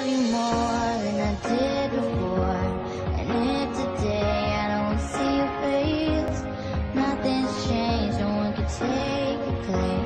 love you more than I did before. And if today I don't see your face, nothing's changed, no one can take your place.